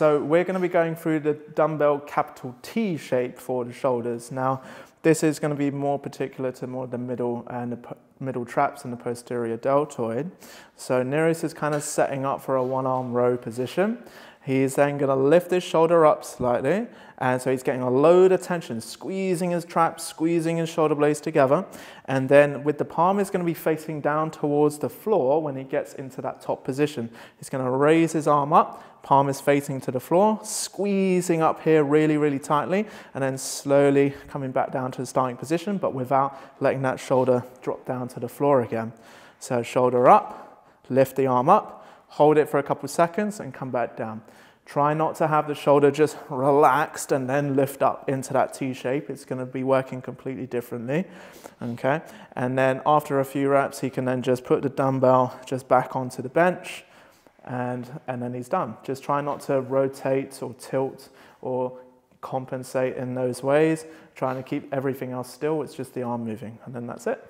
So we're going to be going through the dumbbell capital T shape for the shoulders. Now, this is going to be more particular to more the middle and the middle traps and the posterior deltoid. So Nereus is kind of setting up for a one arm row position. He's then going to lift his shoulder up slightly. And so he's getting a load of tension, squeezing his traps, squeezing his shoulder blades together. And then with the palm, he's going to be facing down towards the floor when he gets into that top position. He's going to raise his arm up, palm is facing to the floor, squeezing up here really, really tightly, and then slowly coming back down to the starting position, but without letting that shoulder drop down to the floor again. So shoulder up, lift the arm up, hold it for a couple of seconds and come back down. Try not to have the shoulder just relaxed and then lift up into that T shape. It's going to be working completely differently. Okay. And then after a few reps, he can then just put the dumbbell just back onto the bench and, and then he's done. Just try not to rotate or tilt or compensate in those ways. Trying to keep everything else still. It's just the arm moving and then that's it.